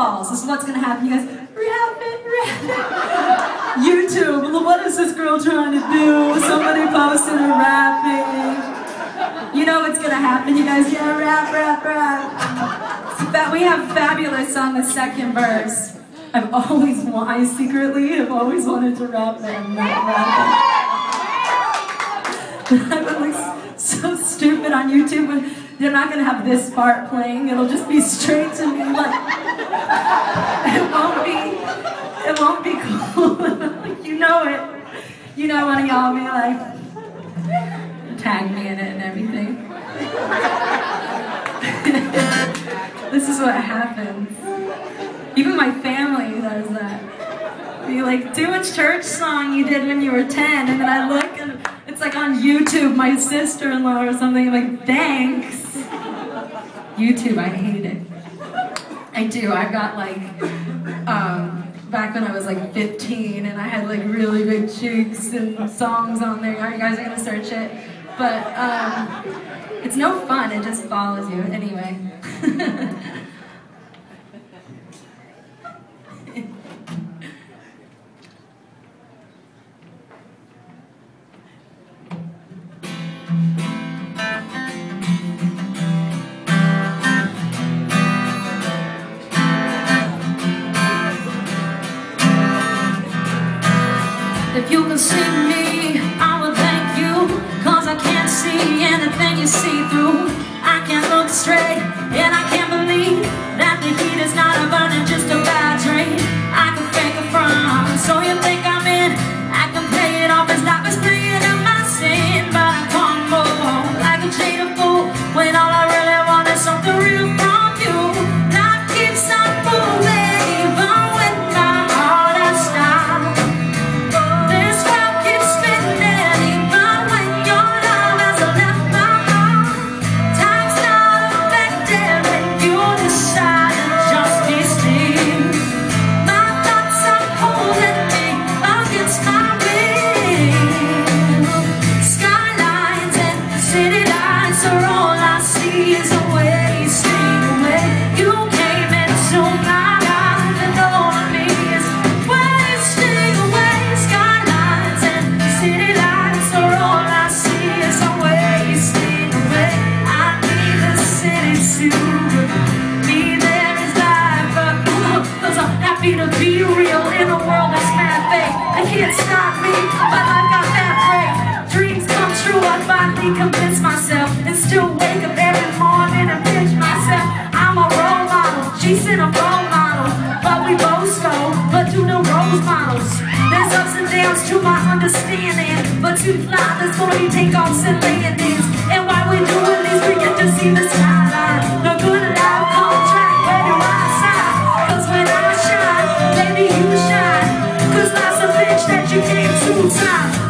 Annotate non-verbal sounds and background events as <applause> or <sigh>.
spitballs. This is what's gonna happen. You guys, rap it, rap it. YouTube, what is this girl trying to do? Somebody posted her rapping. You know what's gonna happen. You guys, yeah, rap, rap, rap. We have fabulous on the second verse. I've always, I secretly have always wanted to rap and I'm not rapping. I would look so stupid on YouTube when they're not gonna have this part playing. It'll just be straight to me like it won't be it won't be cool. <laughs> you know it. You know of y'all be like tag me in it and everything. <laughs> this is what happens. Even my family does that. Be like, do a church song you did when you were 10, and then I look and it's like on YouTube, my sister-in-law or something, I'm like, thanks. YouTube, I hate it. I do, I've got like, um, back when I was like 15 and I had like really big cheeks and songs on there. You guys are gonna search it. But um, it's no fun, it just follows you anyway. <laughs> you can see me, I will thank you Cause I can't see anything you see through. I can't look straight and I can't to be there is life for us, so happy to be real in a world that's mad fake. Can't stop me, but I've got that break. Dreams come true, I finally convince Dance to my understanding. But to fly the slowly takeoffs and landings. And while we're doing this, we get to see the skyline. The good life contract, where do I sign? Cause when I shine, baby, you shine. Cause life's a bitch that you came too time.